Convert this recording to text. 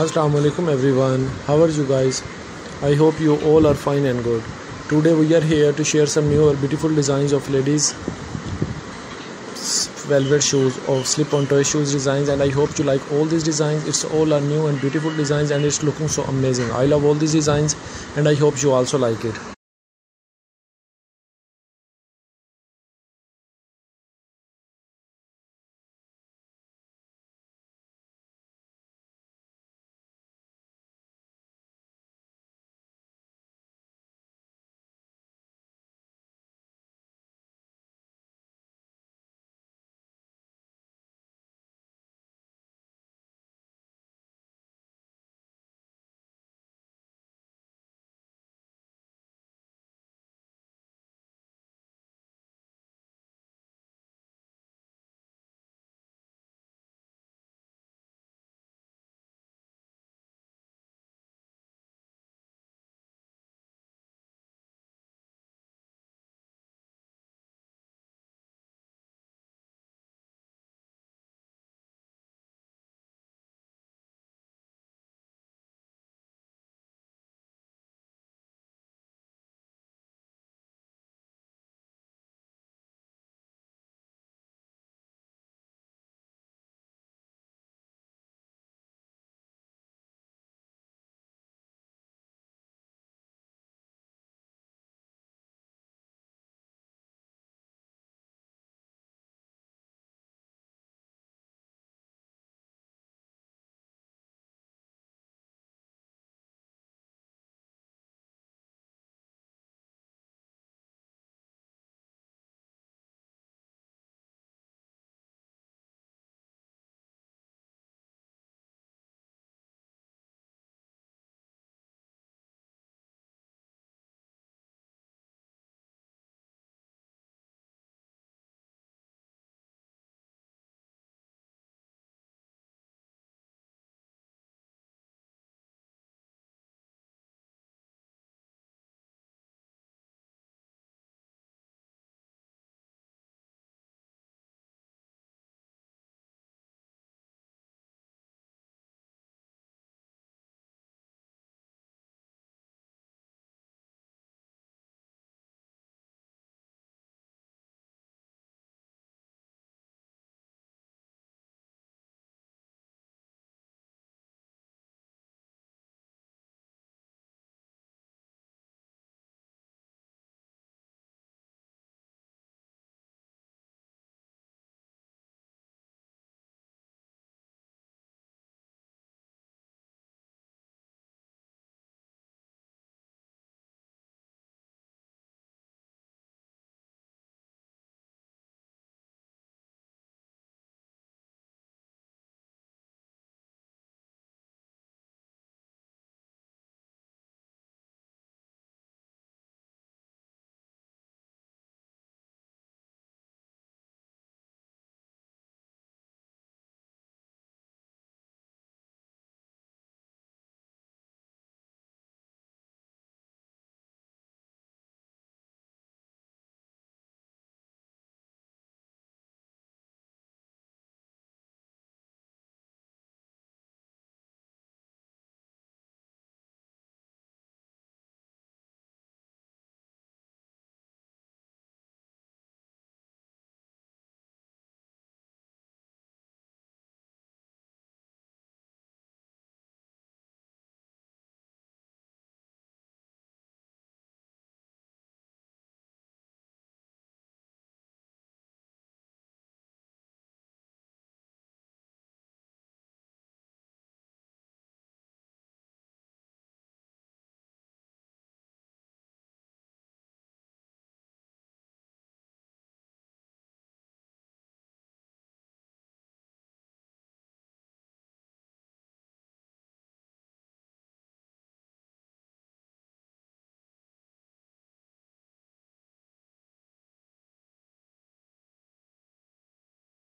Assalamu alaikum everyone. How are you guys? I hope you all are fine and good. Today we are here to share some new or beautiful designs of ladies velvet shoes or slip on toy shoes designs and I hope you like all these designs. It's all are new and beautiful designs and it's looking so amazing. I love all these designs and I hope you also like it.